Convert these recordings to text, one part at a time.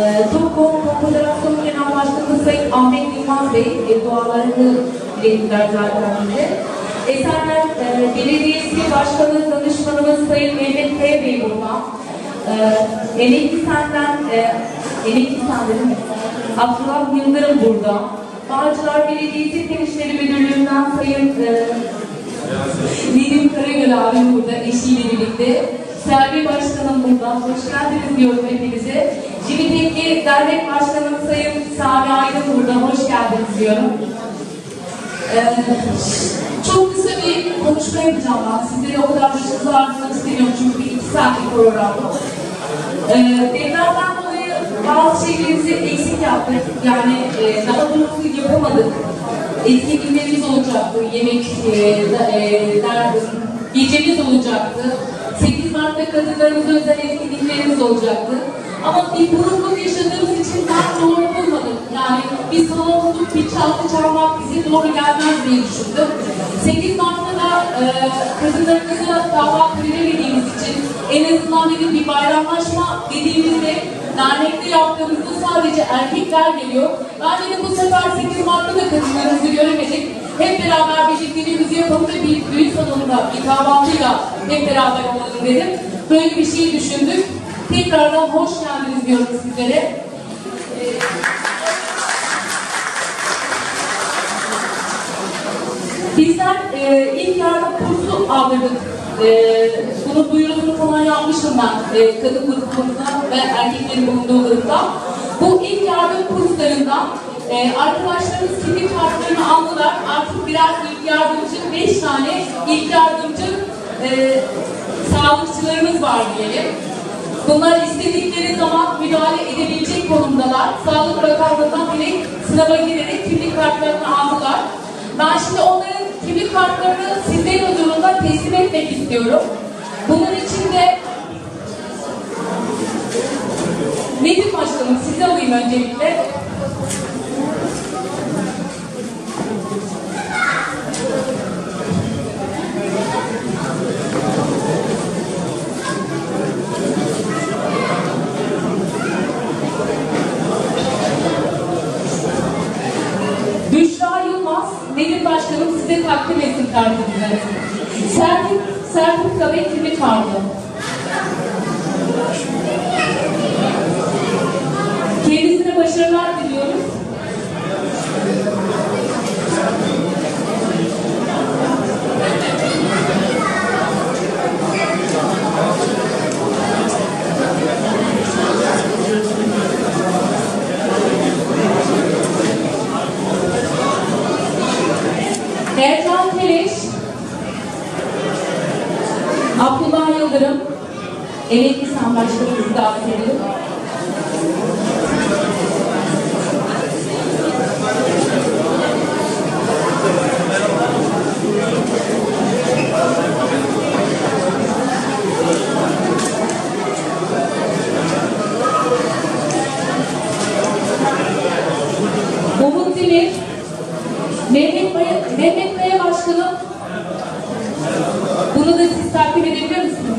Ee, TOKO Konfederasyonu Genel Başkanı Sayın Ahmet Yılmaz Bey e, dualarını dilediler zaten bize. Esenler e, Belediyesi Başkanı Danışmanımız Sayın Mehmet Kaya Bey burada. Ee, Emekli Sen'den, e, Emekli Sen değil mi? Abdullah Yıldırım burada. Bağcılar Belediyesi Fen İşleri Müdürlüğü'nden Sayın e, Nedim Karagöl abim burada eşiyle birlikte. Selvi Başkanım burada. Hoş geldiniz diyorum hepinize. Cibiteki Dernek Başkanım Sayın Sami Aydın burada. Hoş geldiniz diyorum. Ee, çok kısa bir konuşma yapacağım ben. Sizleri o kadar başınızı ağrıtmak istemiyorum çünkü bir iki saatlik program bu. Ee, depremden dolayı bazı şeylerimizi eksik yaptık. Yani e, daha doğrusu yapamadık. Etkinliklerimiz olacaktı. Yemek, e, da, e, der, gecemiz olacaktı. 8 Mart'ta kadınlarımıza özel etkinliklerimiz olacaktı. Ama bir burukluk yaşadığımız için ben doğru bulmadım. Yani bir salon tutup bir çalgı çalmak bize doğru gelmez diye düşündüm. 8 Mart'ta da e, kadınlarımıza davat veremediğimiz için en azından dedim bir bayramlaşma dediğimizde dernekte yaptığımızda sadece erkekler geliyor. Ben dedim bu sefer 8 Mart'ta da kadınlarımızı göremedik. Hep beraber birlikteliğimizi yapalım ve bir düğün salonunda bir kahvaltıyla hep beraber olalım dedim. Böyle bir şey düşündük. Tekrardan hoş geldiniz diyorum sizlere. Ee, Bizler e, ilk yardım kursu aldırdık. E, bunun duyurusunu falan yapmıştım ben e, kadın gruplarında ve erkeklerin bulunduğu grupta. Bu ilk yardım kurslarında e, arkadaşlarımız kimlik kartlarını aldılar. Artık birer ilk yardımcı, beş tane ilk yardımcı e, sağlıkçılarımız var diyelim. Bunlar istedikleri zaman müdahale edebilecek konumdalar. Sağlık rakamlarından direkt sınava girerek kimlik kartlarını aldılar. Ben şimdi onların kimlik kartlarını sizlerin huzurunda teslim etmek istiyorum. Bunun için de Nedim Başkanım sizi alayım öncelikle. Büşra Yılmaz, Nedim Başkanım size takdim etsin kartınızı. Sertif, sertifika ve kimlik kartı. Kendisine başarılar diliyoruz. Erkan Keleş, Abdullah Yıldırım, Emekli San Başkanımızı davet edelim. Umut Demir, Mehmet Kaya, Mehmet Kaya Başkanım, bunu da siz takip edebiliyor musunuz?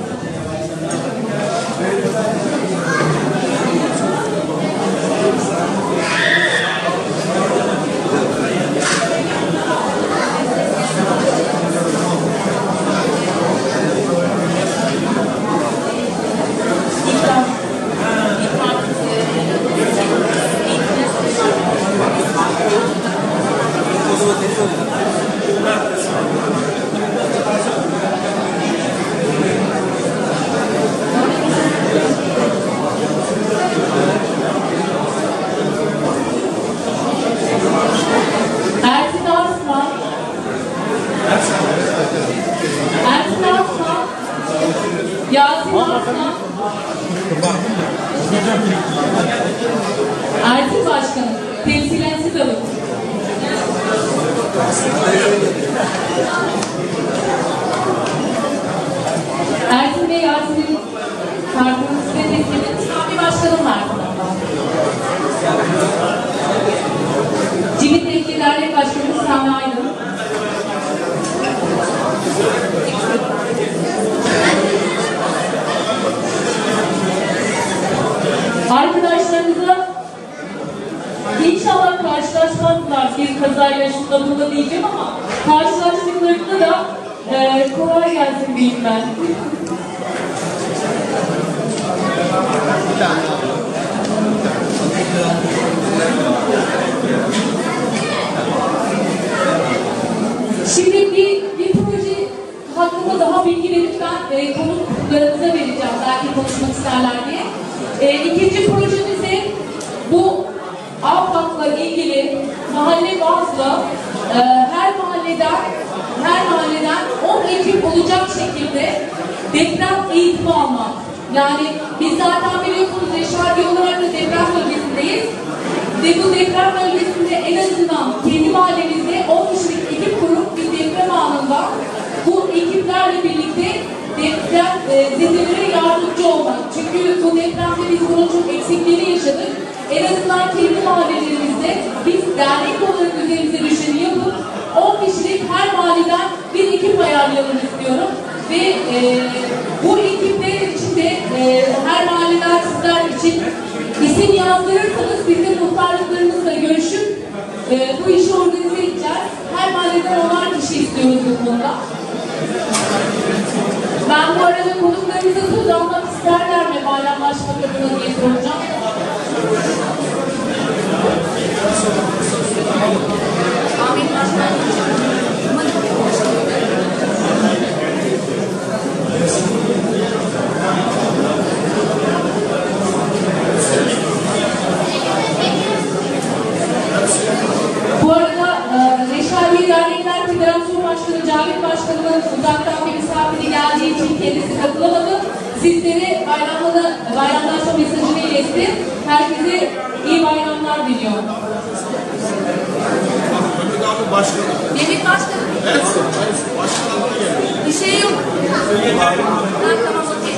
Ersin Arslan. Ersin Arslan. Yasin Arslan. Ersin Başkanım. Temsilen siz alın. Ersin Bey Yasin'in kartını size teslim edin. Sami Başkanım var. Cimit Tekli Dernek Başkanı Sami Aydın. Arkadaşlarımıza karşılaşmazlar bir kazayla şunda bunda diyeceğim ama karşılaştıklarında da e, kolay gelsin diyeyim ben. Şimdi bir, bir proje hakkında daha bilgi verip ben e, konuklarımıza vereceğim belki konuşmak isterler diye. E, ikinci projemize bu AFAD'la ilgili mahalle bazlı e, her mahalleden her mahalleden 10 ekip olacak şekilde deprem eğitimi almak. Yani biz zaten biliyorsunuz Reşadi olarak da deprem bölgesindeyiz. Ve bu deprem bölgesinde en azından kendi mahallemizde 10 kişilik ekip kurup bir deprem anında bu ekiplerle birlikte deprem e, zedelere yardımcı olmak. Çünkü bu depremde biz bunun çok eksikliğini yaşadık. En azından kendi mahallelerimizde biz dernek olarak üzerimize düşeni yapıp 10 kişilik her mahalleden bir ekip ayarlayalım istiyorum. Ve e, bu ekipler içinde e, her mahalleden sizler için isim yazdırırsanız biz de muhtarlıklarımızla görüşüp e, bu işi organize edeceğiz. Her mahalleden onar kişi istiyoruz bu konuda. Ben bu arada konuklarımıza söz almak isterler mi bayramlaşmak adına diye soracağım. Ahmet Başkan. Bu arada e, Reşadiye Dernekler Federasyon Başkanı Cavit Başkanı'nın uzaktan bir misafiri geldiği için kendisi katılamadı. Sizlere bayramda, bayramlaşma mesajını iletti. Herkese iyi bayramlar diliyor. Mehmet abi başkanı. Mehmet Başkan. Evet, başkanlığa geldi. Bir şey yok. Ha, tamam okey.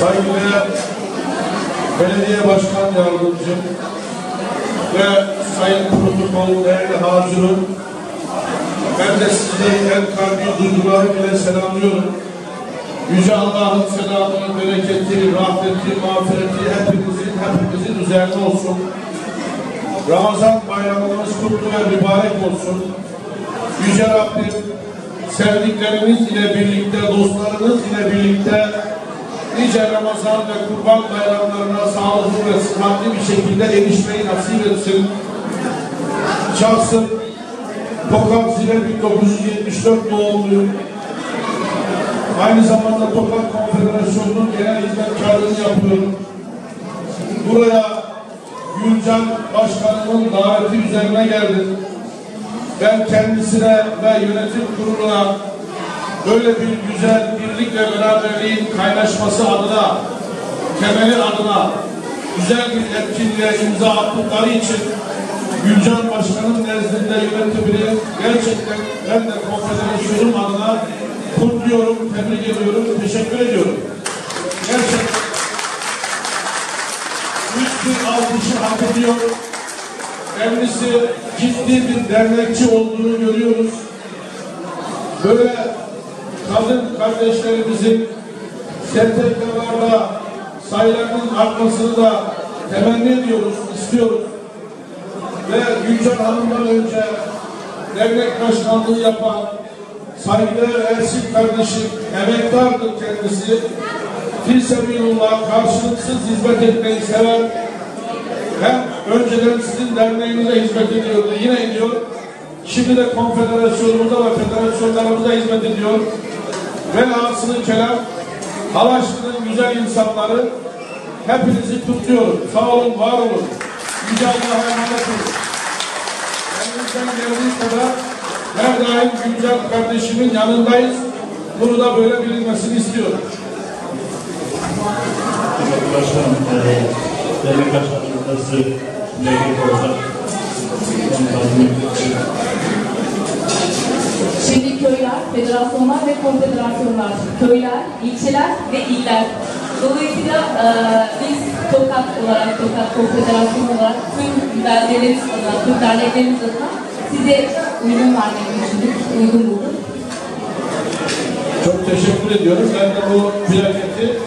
Saygıdeğer Belediye Başkan Yardımcım ve Sayın Protokol değerli hazırım. Ben de sizi en kalbi duygularım ile selamlıyorum. Yüce Allah'ın selamı, bereketi, rahmeti, mağfireti hepimizin, hepimizin üzerine olsun. Ramazan bayramımız kutlu ve mübarek olsun. Yüce Rabbim sevdikleriniz ile birlikte, dostlarınız ile birlikte nice Ramazan ve Kurban bayramlarına sağlıklı ve sıhhatli bir şekilde erişmeyi nasip etsin. Şahsım Tokat Zile 1974 doğumluyum. Aynı zamanda Tokat Konfederasyonu'nun genel hizmetkarlığını yapıyorum. Buraya Gülcan Başkanımın daveti üzerine geldim. Ben kendisine ve yönetim kuruluna böyle bir güzel birlik ve beraberliğin kaynaşması adına, temeli adına güzel bir etkinliğe imza attıkları için Gülcan Başkan'ın nezdinde yönetimini gerçekten ben de konfederasyonum adına kutluyorum, tebrik ediyorum, teşekkür ediyorum. Gerçekten büyük bir alkışı hak ediyor. Kendisi ciddi bir dernekçi olduğunu görüyoruz. Böyle kadın kardeşlerimizin STK'larda sayılarının artmasını da temenni ediyoruz, istiyoruz. Ve Gülcan Hanım'dan önce dernek başkanlığı yapan saygıdeğer Ersin kardeşim, emektardır kendisi. Filsebilullah karşılıksız hizmet etmeyi sever. Hem önceden sizin derneğinize hizmet ediyordu, yine ediyor. Şimdi de konfederasyonumuza ve federasyonlarımıza hizmet ediyor. Velhasılı kelam, Halaşlı'nın güzel insanları hepinizi kutluyorum. Sağ olun, var olun. Yüce Allah'a emanet olun. Elimizden geldiği kadar her daim Gülcan kardeşimin yanındayız. Bunu da böyle bilinmesini istiyorum. Başkanım, değerli başkanım. Şimdi köyler, federasyonlar ve konfederasyonlar, köyler, ilçeler ve iller. Dolayısıyla e, olarak, Tokat Konfederasyonu olarak tüm beldelerimiz adına, tüm derneklerimiz adına size uygun vermeyi düşündük, uygun bulduk. Çok teşekkür ediyorum. Ben de bu plaketi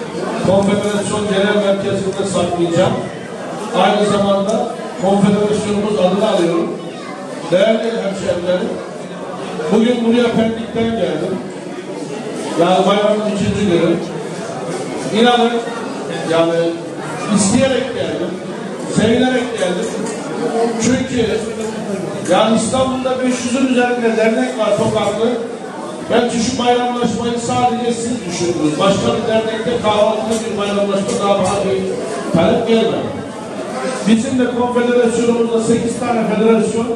Konfederasyon Genel Merkezi'nde saklayacağım. Aynı zamanda konfederasyonumuz adını alıyorum. Değerli hemşehrilerim, bugün buraya Pendik'ten geldim. Yani bayramın ikinci günü. İnanın, yani isteyerek geldim, sevinerek geldim. Çünkü yani İstanbul'da 500'ün üzerinde dernek var sokaklı. Belki şu bayramlaşmayı sadece siz düşündünüz. Başka bir dernekte kahvaltılı bir bayramlaşma daha bana bir talep gelmedi. Bizim de konfederasyonumuzda 8 tane federasyon,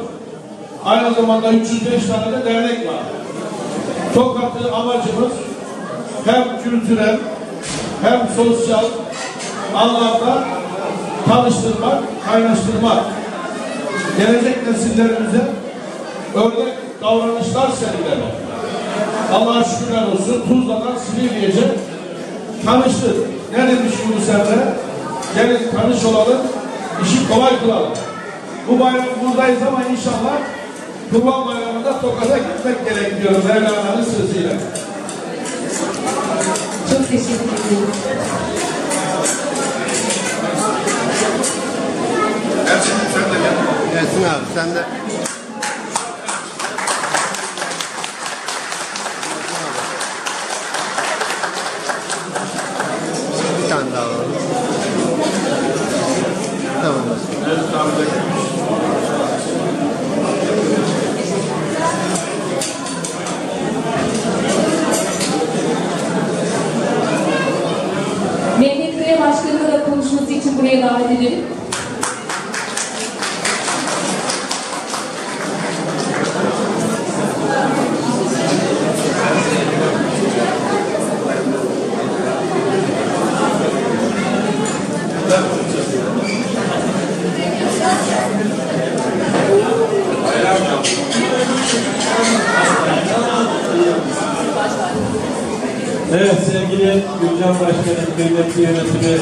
aynı zamanda 305 tane de dernek var. Tokat'ı amacımız hem kültürel hem sosyal anlamda tanıştırmak, kaynaştırmak. Gelecek nesillerimize örnek davranışlar sergilemek. Allah'a şükürler olsun Tuzla'dan Silivri'ye tanıştık. Ne demiş Yunus Emre? Gelin tanış olalım, işi kolay kılalım. Bu bayram buradayız ama inşallah Kurban Bayramı'nda Tokat'a gitmek gerek diyorum Mevlana'nın sözüyle. Çok teşekkür ederim. Gelsin abi sen de. Bir tane daha alalım. Tamam. Evet sevgili Gülcan Başkanım, kıymetli yönetimi,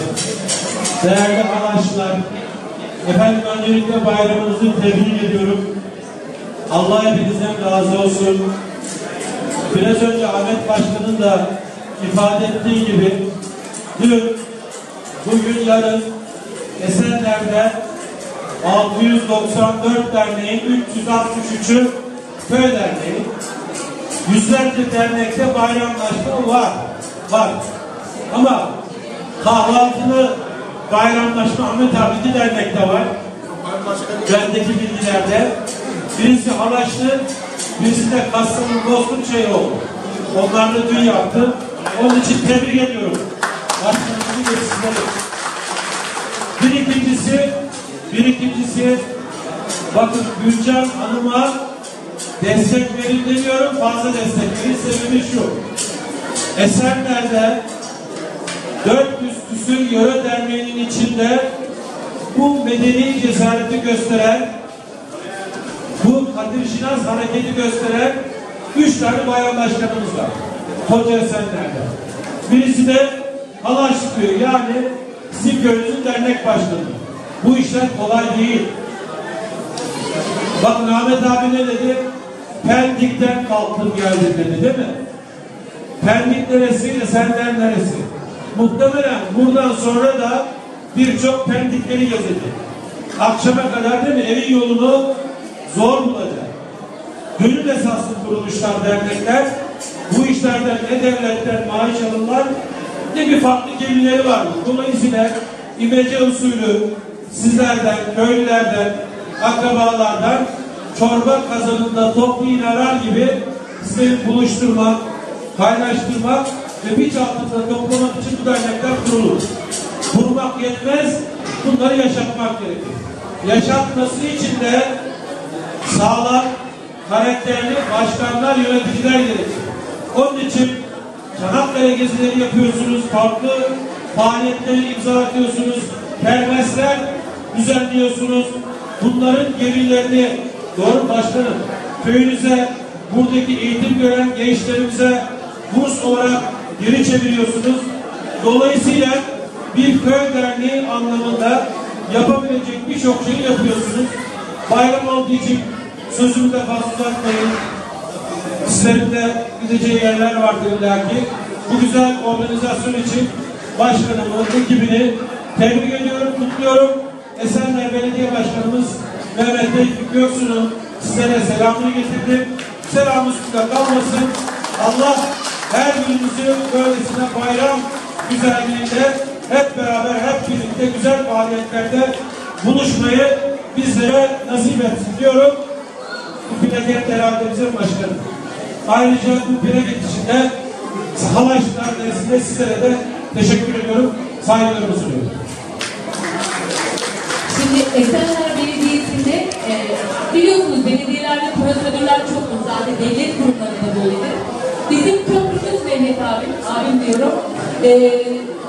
değerli arkadaşlar, efendim öncelikle bayramınızı tebrik ediyorum. Allah hepinizden razı olsun. Biraz önce Ahmet Başkan'ın da ifade ettiği gibi dün, bugün, yarın Esenler'de 694 derneğin 363'ü köy derneği, Yüzlerce dernekte bayramlaşma var. Var. Ama kahvaltılı bayramlaşma Ahmet Abidi dernekte var. Bendeki bilgilerde. Birisi Halaçlı, birisi de Kastamonu Bozkurt şey oldu. Onlar da dün yaptı. Onun için tebrik ediyorum. Başkanımızı ve. Bir ikincisi, bir ikincisi, bakın Gülcan Hanım'a destek verin demiyorum, fazla destek verin. Sebebi şu. Esenler'de 400 küsür yöre derneğinin içinde bu medeni cesareti gösteren, bu Kadir Şinas hareketi gösteren üç tane bayan başkanımız var. Koca Esenler'de. Birisi de Halaç diyor. Yani sizin köyünüzün dernek başkanı. Bu işler kolay değil. Bakın Ahmet abi ne dedi? Pendik'ten kalktım geldim dedi değil mi? Pendik neresi, Esenler neresi? Muhtemelen buradan sonra da birçok Pendikleri gezecek. Akşama kadar değil mi? Evin yolunu zor bulacak. Gönül esaslı kuruluşlar, dernekler bu işlerden ne devletten maaş alırlar ne bir farklı gelirleri var. Dolayısıyla imece usulü sizlerden, köylülerden, akrabalardan çorba kazanında toplu arar gibi sizleri buluşturmak, kaynaştırmak ve bir altında toplamak için bu dernekler kurulur. Kurmak yetmez, bunları yaşatmak gerekir. Yaşatması için de sağlam, karakterli başkanlar, yöneticiler gerekir. Onun için Çanakkale gezileri yapıyorsunuz, farklı faaliyetleri imza atıyorsunuz, kermesler düzenliyorsunuz. Bunların gelirlerini doğru başkanım köyünüze buradaki eğitim gören gençlerimize burs olarak geri çeviriyorsunuz. Dolayısıyla bir köy derneği anlamında yapabilecek birçok şeyi yapıyorsunuz. Bayram olduğu için sözümü de fazla uzatmayın. Sizlerin de gideceği yerler vardır illaki. Bu güzel organizasyon için başkanımı, ekibini tebrik ediyorum, kutluyorum. Esenler Belediye Başkanımız Mehmet Bey Göksu'nun sizlere selamını getirdim. Selamı üstünde kalmasın. Allah her birimizi böylesine bayram güzelliğinde hep beraber, hep birlikte güzel faaliyetlerde buluşmayı bizlere nasip etsin diyorum. Bu plaket herhalde bizim başkanım. Ayrıca bu plaket içinde Halaşlar Dersi'nde sizlere de teşekkür ediyorum. Saygılarımı sunuyorum. Şimdi Esenler Belediyesi'nde e, biliyorsunuz belediyelerde prosedürler çok uzun. Zaten devlet kurumlarında böyledir. Bizim köprümüz Mehmet abim, abim diyorum. E,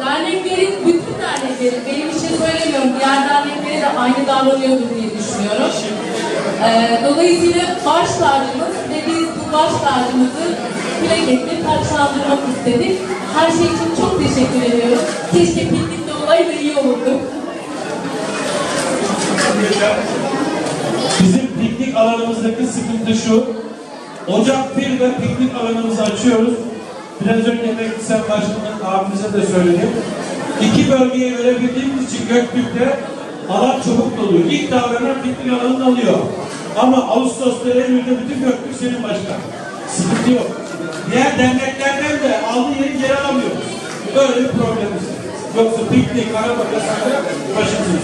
derneklerin, bütün derneklerin, benim için söylemiyorum, diğer derneklere de aynı davranıyordur diye düşünüyorum. E, dolayısıyla baş tacımız ve biz bu baş tacımızı plaketle taçlandırmak istedik. Her şey için çok teşekkür ediyorum. Keşke piknikte olaydı iyi olurdu. Bizim piknik alanımızdaki sıkıntı şu. Ocak 1'de piknik alanımızı açıyoruz. Biraz önce Emekli Sen Başkanı'nın abimize de söyledim. İki bölgeye verebildiğimiz için Göktürk'te alan çabuk doluyor. İlk davranan piknik alanını alıyor. Ama Ağustos'ta Eylül'de bütün Göktürk senin başkan. Sıkıntı yok. Diğer derneklerden de aldığı yeri geri alamıyoruz. Böyle bir problemimiz. Yoksa piknik, araba vesaire başımız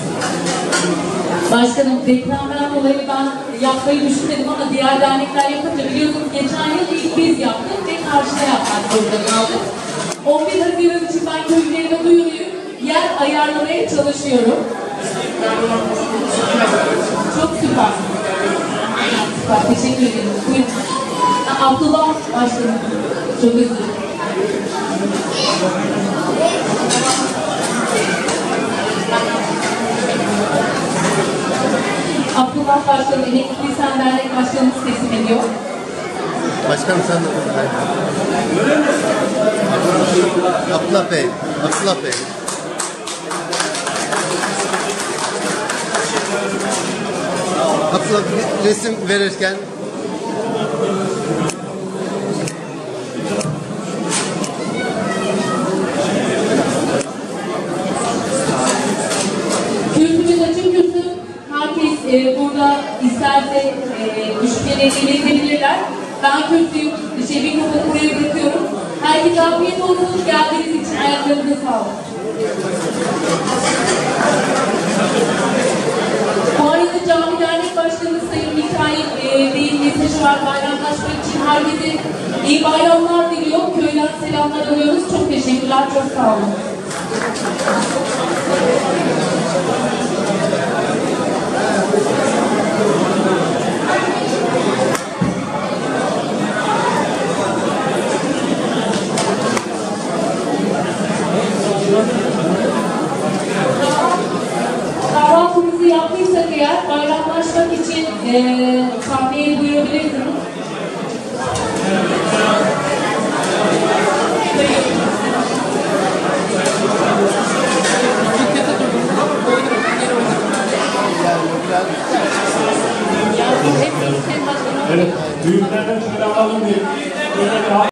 Başkanım depremden dolayı ben yapmayı düşünmedim ama diğer dernekler yapınca biliyorsunuz geçen yıl ilk biz yaptık ve karşıda yapmak zorunda kaldık. 11 Haziran için ben köylülerime duyuruyum. Yer ayarlamaya çalışıyorum. Çok süper. Süper. Teşekkür ederim. Buyurun. Abdullah Başkanım. Çok özür dilerim. Başkanım, Emekli Sen Dernek Başkanımız teslim ediyor. Başkanım sen de Abdullah Bey. Abdullah Bey. Abdullah resim verirken isterse e, düşüncelerini iletebilirler. Ben kürsüyü, şey, mikrofonu buraya bırakıyorum. Herkese afiyet olsun. Geldiğiniz için ayaklarınıza sağlık. Bu arada Cami Dernek Başkanı Sayın Mikail e, Bey'in mesajı var bayramlaşmak için herkese iyi bayramlar diliyor. Köyden selamlar alıyoruz. Çok teşekkürler, çok sağ olun.